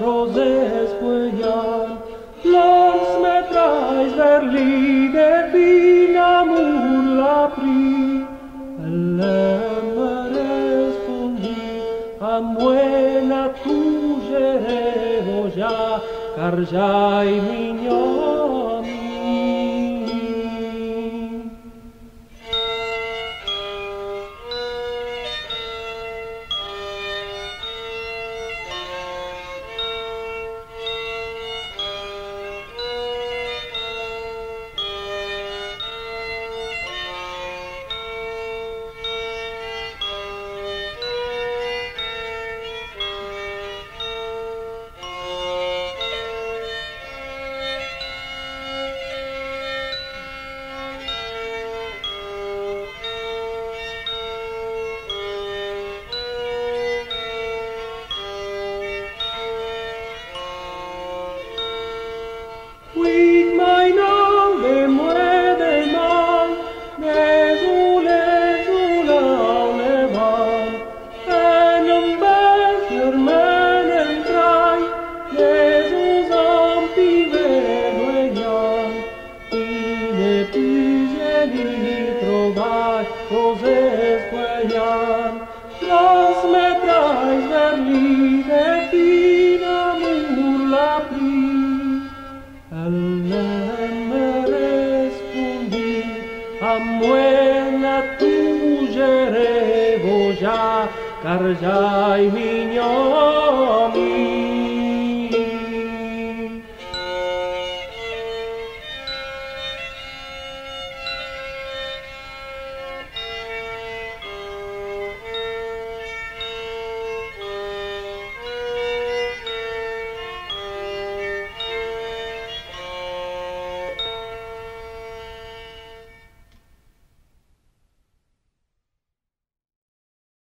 roses cuellar, flors me traes verli de fin amor la pri, elle me respondit, a buena tu ja, car ja hi mignon puse ni trovai, roses cuellan. Las me traes verli de fin amor la pri. Elle me respondit, a buena tu gere voja, car ja i mignoni.